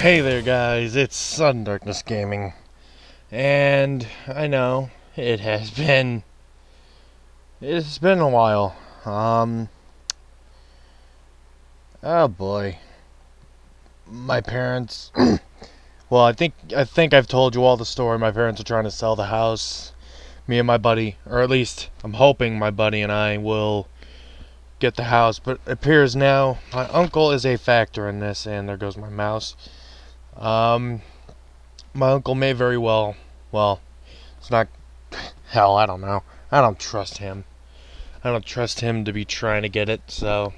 Hey there, guys, it's Sudden Darkness Gaming. And I know it has been. It's been a while. Um. Oh boy. My parents. well, I think I think I've told you all the story. My parents are trying to sell the house. Me and my buddy, or at least I'm hoping my buddy and I will get the house. But it appears now my uncle is a factor in this, and there goes my mouse. Um, my uncle may very well. Well, it's not. Hell, I don't know. I don't trust him. I don't trust him to be trying to get it. So,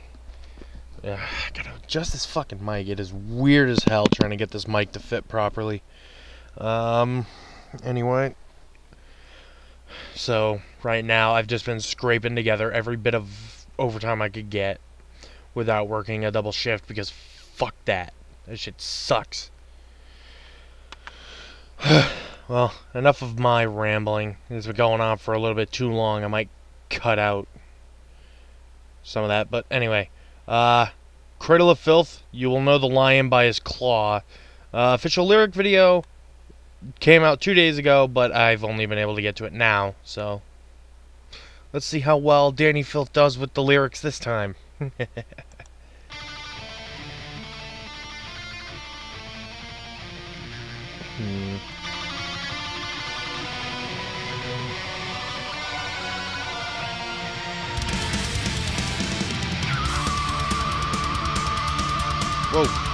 yeah, I gotta adjust this fucking mic. It is weird as hell trying to get this mic to fit properly. Um, anyway. So right now I've just been scraping together every bit of overtime I could get without working a double shift because fuck that. That shit sucks. well, enough of my rambling. It's been going on for a little bit too long. I might cut out some of that. But anyway, uh, Cradle of Filth, you will know the lion by his claw. Uh, official lyric video came out two days ago, but I've only been able to get to it now. So let's see how well Dani Filth does with the lyrics this time. Whoa.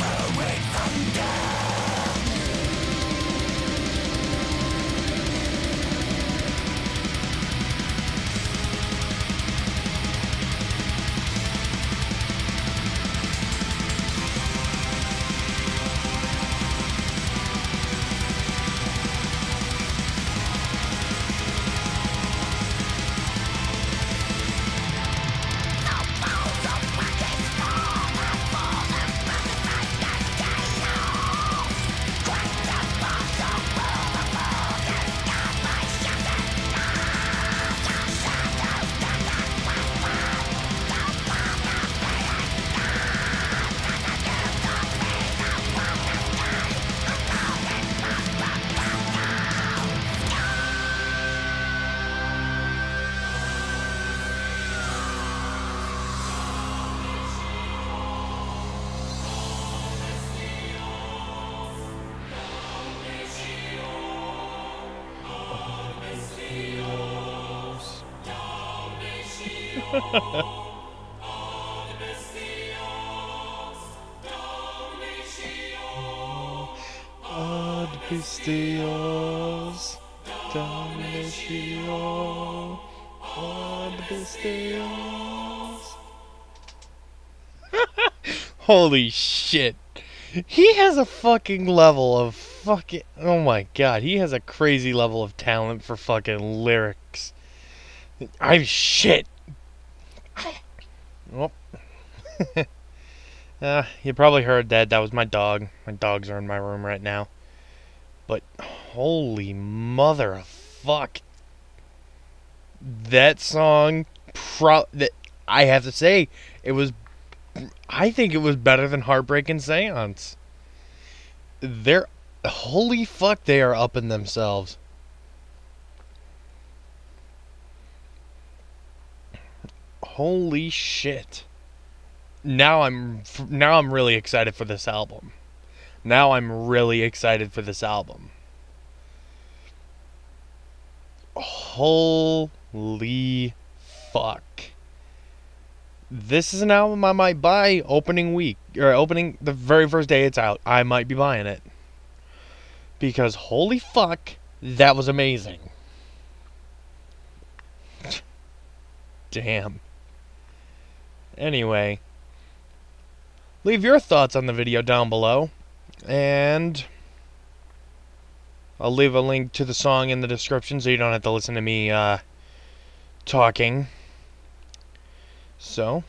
Eh. Holy shit. He has a fucking level of fucking. Oh my god, he has a crazy level of talent for fucking lyrics. I'm shit. Oh. uh, you probably heard that. That was my dog. My dogs are in my room right now. But holy mother of fuck. That song, pro- that I have to say, it was. I think it was better than Heartbreak and Seance. They're. Holy fuck, they are up in themselves. Holy shit. Now I'm now I'm really excited for this album. Now I'm really excited for this album. Holy fuck. This is an album I might buy opening week or opening the very first day it's out. I might be buying it. Because holy fuck, that was amazing. Damn. Anyway, leave your thoughts on the video down below, and I'll leave a link to the song in the description so you don't have to listen to me uh, talking. So,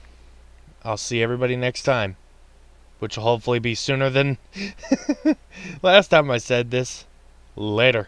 I'll see everybody next time, which will hopefully be sooner than last time I said this. Later.